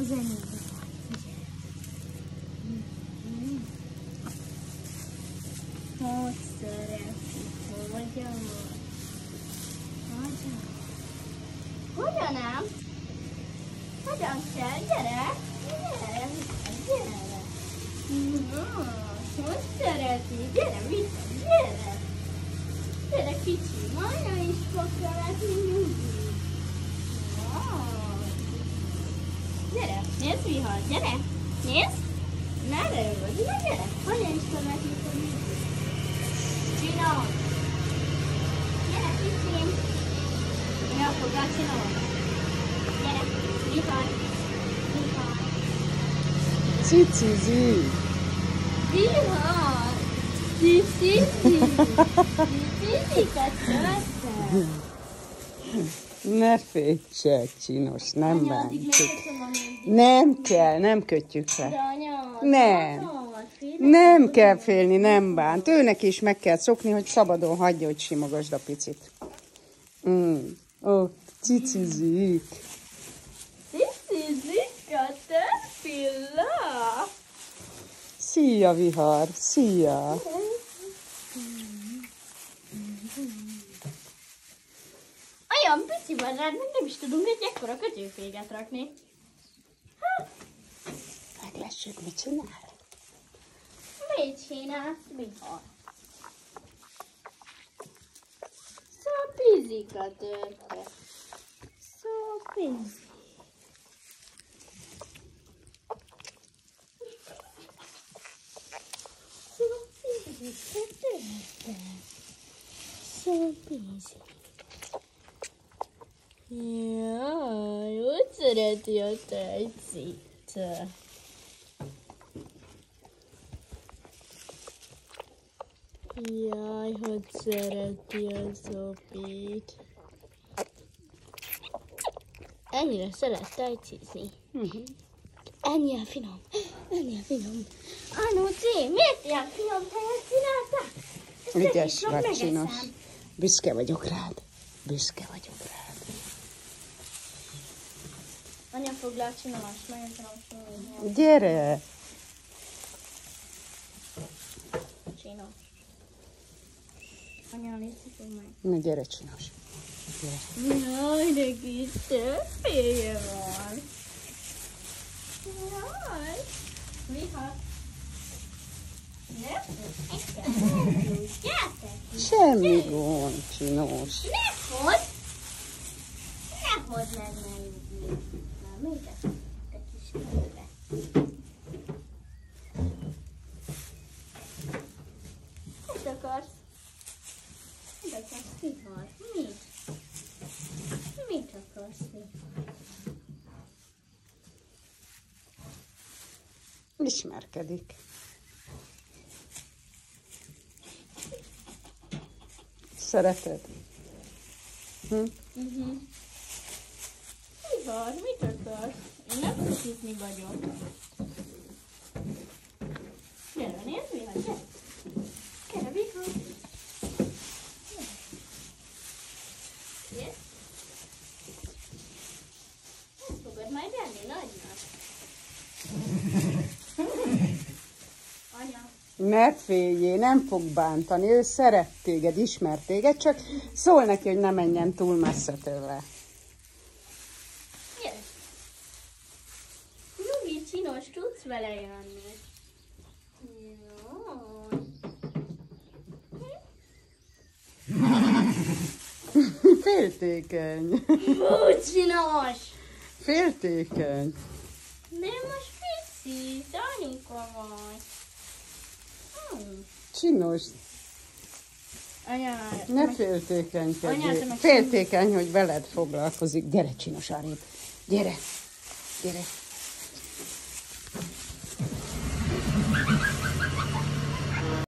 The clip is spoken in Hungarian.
Volt. Hogy szereti, hogyan? Hogyan? Hogyan nem? Hogyan kell? Gyere! Gyere! Gyere! Na, hogy szereti? Gyere, Vita, gyere! Gyere, kicsi, Maja is fog szeretni mindig. Wow. Gyere, nézd, vihar, gyere! Nézd! Ne rövid, na gyere! Maja is szeretni fog mindig. Csinálj! Gyere! Mi a fogad csinálni? Gyere, vihar! Vihar! Cicizi. Vihar! Cici! Cici-kat szeretem! Ne félj csinos, nem Anya, a. Nem kell, nem kötjük anya, Nem. Nem kell félni, nem bánt. Őnek is meg kell szokni, hogy szabadon hagyja, hogy simogasd a picit. Mm. Ó, cicizik. Cici-zika, törpilla! Szia, vihar, szia. Olyan pici van rád, nem is tudunk egy ekkora kötőféget rakni. Meglessük, mit csinál. Mit csinálsz, Vihar? Szopizika törpe. Szopizi. Szopizika törpe. Szopizi. Jaj, úgy szereti a tejcit. Jaj, hogy szereti a Zopit. Ennyire szeret tejcizni. Mhm. Ennyire finom. Ennyire finom. Anuci, miért ilyen finom tejet csináltál? Ügyes vagy, csinos. Büszke vagyok rád. Büszke vagyok rád. Anya foglal csinos, nagyon finom Gyere! csinos. Anya, nézzük meg. Na gyere, csinos. Gyere. Jaj, de kis többféje van. Jaj. Gyertek! Semmi gond, csinos. Ne hozd! Ne hozd meg menni. Na, még egy kis könyve. Mit akarsz? Mit akarsz, Vihar? Mit? Mit akarsz, Vihar? Ismerkedik. Szereted? Hm? Uh-huh. Vihar, mit akarsz? Én nem kukizni vagyok. Gyere, nézd, Vihar, gyere. Gyere. Gyere. Gyere. Ezt fogod majd enni nagynak. Ne féljél, nem fog bántani, ő szeret téged, ismer téged, csak szól neki, hogy ne menjen túl messze tőle. Nyugi, csinos, tudsz vele jönni. Féltékeny. Fú, csinos! Féltékeny. Nem most pici, Danika vagy. Csinos. Anya, ne féltékenykedjél. Féltékeny, hogy veled foglalkozik. Gyere, csinos arrébb. Gyere. Gyere.